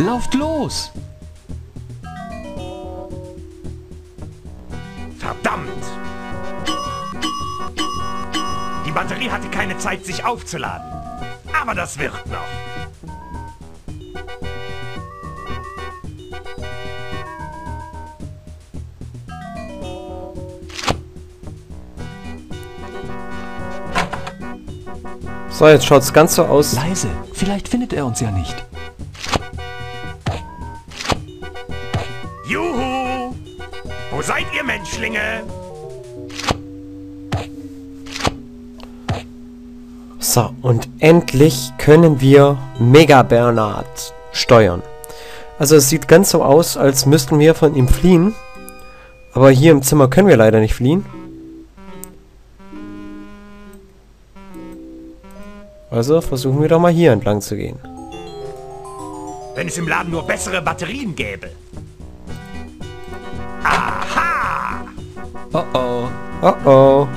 Lauft los! Verdammt! Die Batterie hatte keine Zeit, sich aufzuladen. Aber das wird noch. So, jetzt schaut's ganz so aus. Leise, vielleicht findet er uns ja nicht. Seid ihr Menschlinge? So, und endlich können wir Mega Bernard steuern. Also es sieht ganz so aus, als müssten wir von ihm fliehen. Aber hier im Zimmer können wir leider nicht fliehen. Also versuchen wir doch mal hier entlang zu gehen. Wenn es im Laden nur bessere Batterien gäbe. Aha! Oh oh. Oh oh.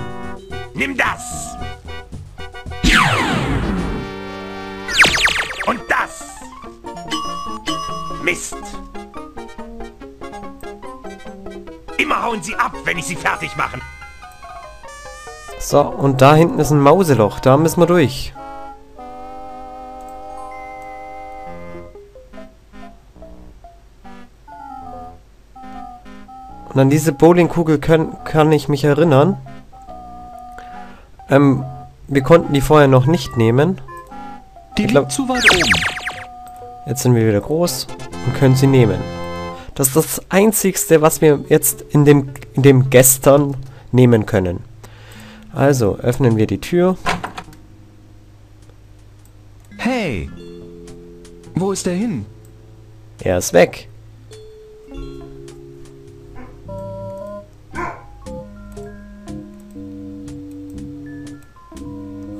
Nimm das! Und das! Mist! Immer hauen sie ab, wenn ich sie fertig machen. So, und da hinten ist ein Mauseloch. Da müssen wir durch. Und an diese Bowlingkugel können, kann ich mich erinnern. Ähm, wir konnten die vorher noch nicht nehmen. Die glaub- liegt zu weit oben. Jetzt sind wir wieder groß und können sie nehmen. Das ist das Einzigste, was wir jetzt in dem, in dem gestern nehmen können. Also, öffnen wir die Tür. Hey! Wo ist er hin? Er ist weg.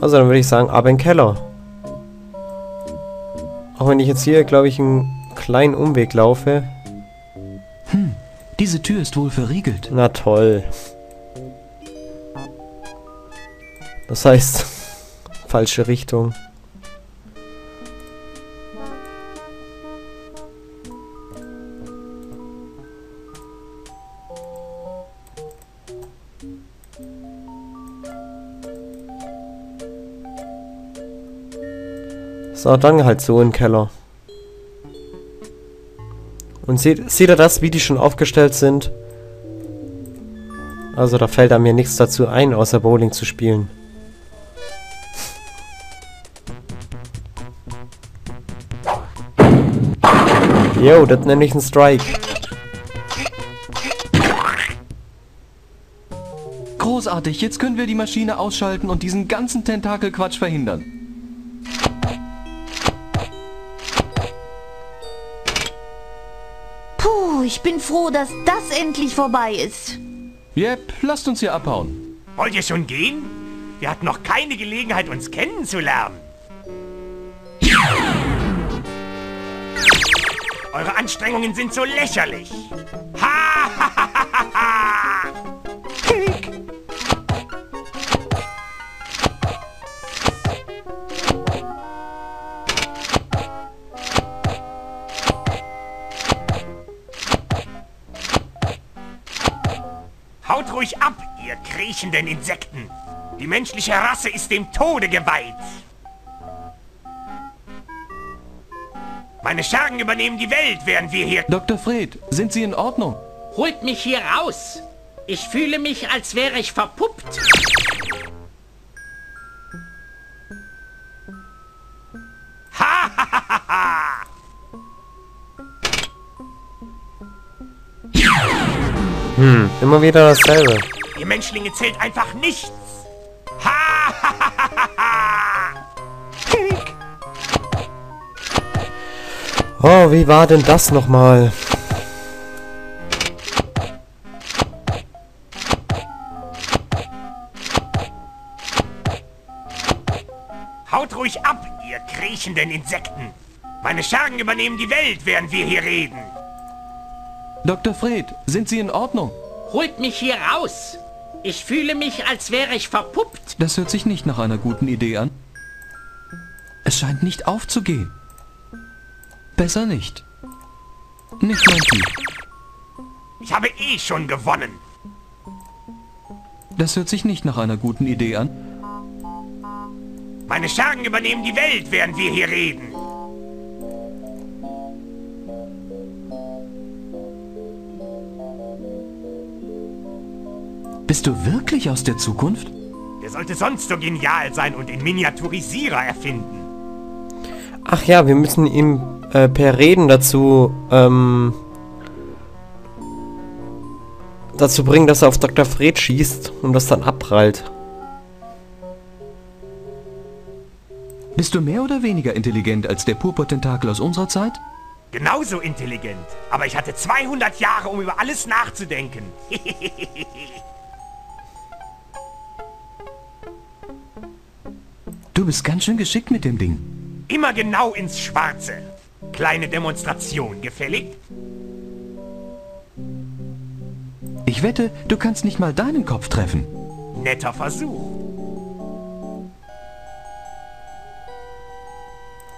Also dann würde ich sagen, ab in den Keller. Auch wenn ich jetzt hier, glaube ich, einen kleinen Umweg laufe. Diese Tür ist wohl verriegelt. Na toll. Das heißt, falsche Richtung. So, dann halt so im Keller. Und seht, seht ihr das, wie die schon aufgestellt sind? Also da fällt mir nichts dazu ein, außer Bowling zu spielen. Yo, das nenne ich einen Strike. Großartig, jetzt können wir die Maschine ausschalten und diesen ganzen Tentakelquatsch verhindern. Puh, ich bin froh, dass das endlich vorbei ist. Yep, lasst uns hier abhauen. Wollt ihr schon gehen? Wir hatten noch keine Gelegenheit, uns kennenzulernen. Eure Anstrengungen sind so lächerlich. Ihr kriechenden Insekten. Die menschliche Rasse ist dem Tode geweiht. Meine Schergen übernehmen die Welt, während wir hier... Dr. Fred, sind Sie in Ordnung? Holt mich hier raus! Ich fühle mich, als wäre ich verpuppt. Immer wieder dasselbe. Ihr Menschlinge zählt einfach nichts. Ha! ha. Oh, wie war denn das nochmal? Haut ruhig ab, ihr kriechenden Insekten. Meine Schergen übernehmen die Welt, während wir hier reden. Dr. Fred, sind Sie in Ordnung? Holt mich hier raus! Ich fühle mich, als wäre ich verpuppt. Das hört sich nicht nach einer guten Idee an. Es scheint nicht aufzugehen. Besser nicht. Nicht mein Typ. Ich habe eh schon gewonnen. Das hört sich nicht nach einer guten Idee an. Meine Schergen übernehmen die Welt, während wir hier reden. Bist du wirklich aus der Zukunft? Wer sollte sonst so genial sein und den Miniaturisierer erfinden? Ach ja, wir müssen ihm äh, per Reden dazu, ähm, dazu bringen, dass er auf Dr. Fred schießt und das dann abprallt. Bist du mehr oder weniger intelligent als der Purpurtentakel aus unserer Zeit? Genauso intelligent. Aber ich hatte 200 Jahre, um über alles nachzudenken. Du bist ganz schön geschickt mit dem Ding. Immer genau ins Schwarze. Kleine Demonstration, gefällig? Ich wette, du kannst nicht mal deinen Kopf treffen. Netter Versuch.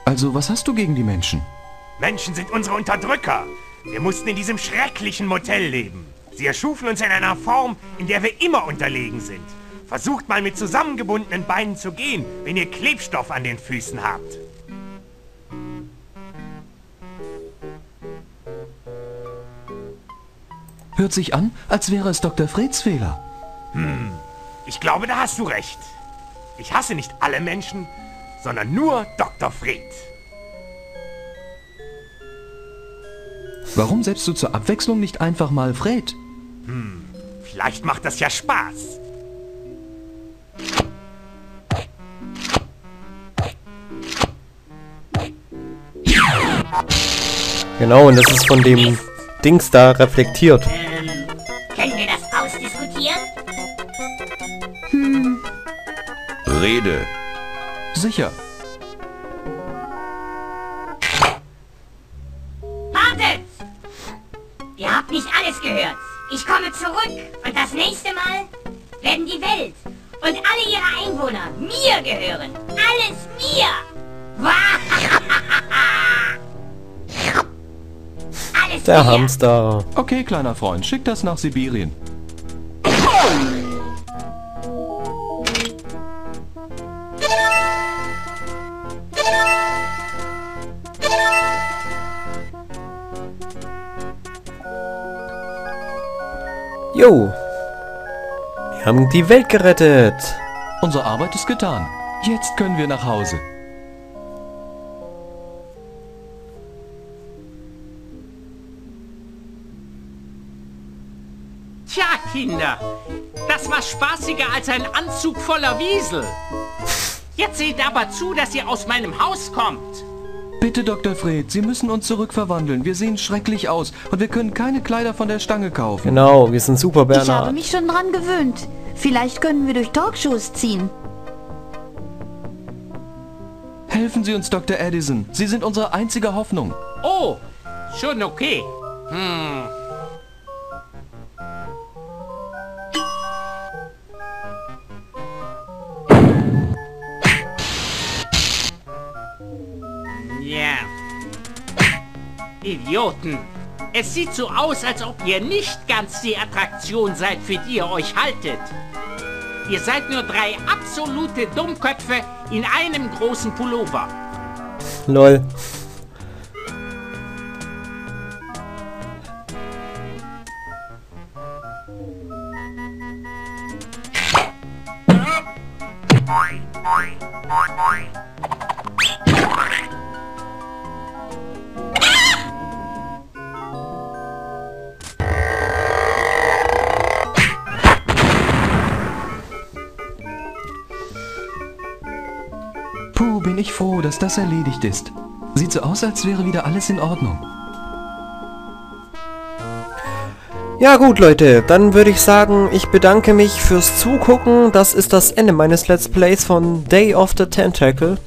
Also, was hast du gegen die Menschen? Menschen sind unsere Unterdrücker. Wir mussten in diesem schrecklichen Motel leben. Sie erschufen uns in einer Form, in der wir immer unterlegen sind. Versucht mal mit zusammengebundenen Beinen zu gehen, wenn ihr Klebstoff an den Füßen habt. Hört sich an, als wäre es Dr. Freds Fehler. Ich glaube, da hast du recht. Ich hasse nicht alle Menschen, sondern nur Dr. Fred. Warum setzt du zur Abwechslung nicht einfach mal Fred? Vielleicht macht das ja Spaß. Genau, und das ist von dem Dings da reflektiert. Ähm, können wir das ausdiskutieren? Rede. Sicher. Wartet! Ihr habt nicht alles gehört. Ich komme zurück und das nächste Mal werden die Welt und alle ihre Einwohner mir gehören. Alles mir! Alles Der! Hamster. Okay, kleiner Freund, schick das nach Sibirien. Jo. Wir haben die Welt gerettet. Unsere Arbeit ist getan. Jetzt können wir nach Hause. Tja, Kinder, das war spaßiger als ein Anzug voller Wiesel. Jetzt seht aber zu, dass ihr aus meinem Haus kommt. Bitte, Dr. Fred, Sie müssen uns zurückverwandeln. Wir sehen schrecklich aus und wir können keine Kleider von der Stange kaufen. Genau, wir sind super Ich habe Bernhard. mich schon dran gewöhnt. Vielleicht können wir durch Talkshows ziehen. Helfen Sie uns, Dr. Edison. Sie sind unsere einzige Hoffnung. Oh, schon okay. Hm. Idioten. Es sieht so aus, als ob ihr nicht ganz die Attraktion seid, für die ihr euch haltet. Ihr seid nur drei absolute Dummköpfe in einem großen Pullover. Lol. Froh, dass das erledigt ist. Sieht so aus, als wäre wieder alles in Ordnung. Ja gut, Leute, dann würde ich sagen, ich bedanke mich fürs Zugucken. Das ist das Ende meines Let's Plays von Day of the Tentacle.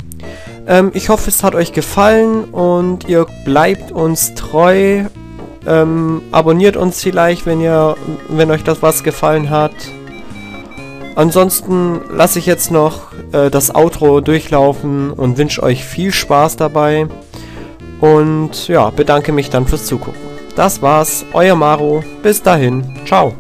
Ähm, ich hoffe, es hat euch gefallen und ihr bleibt uns treu. Ähm, abonniert uns vielleicht, wenn ihr, wenn euch das was gefallen hat. Ansonsten lasse ich jetzt noch äh, das Outro durchlaufen und wünsche euch viel Spaß dabei. Und ja, bedanke mich dann fürs Zugucken. Das war's, euer Maro. Bis dahin. Ciao.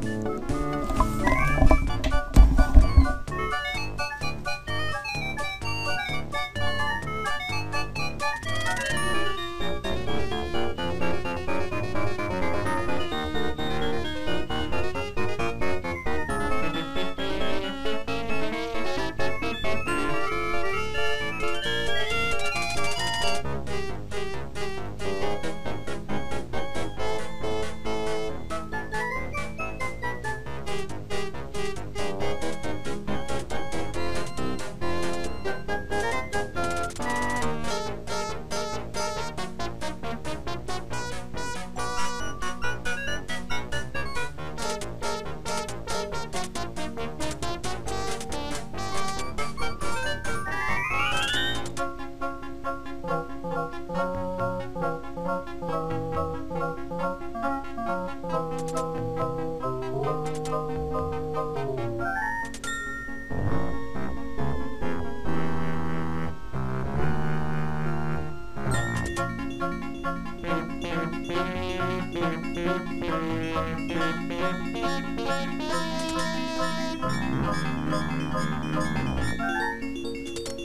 Thank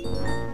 you.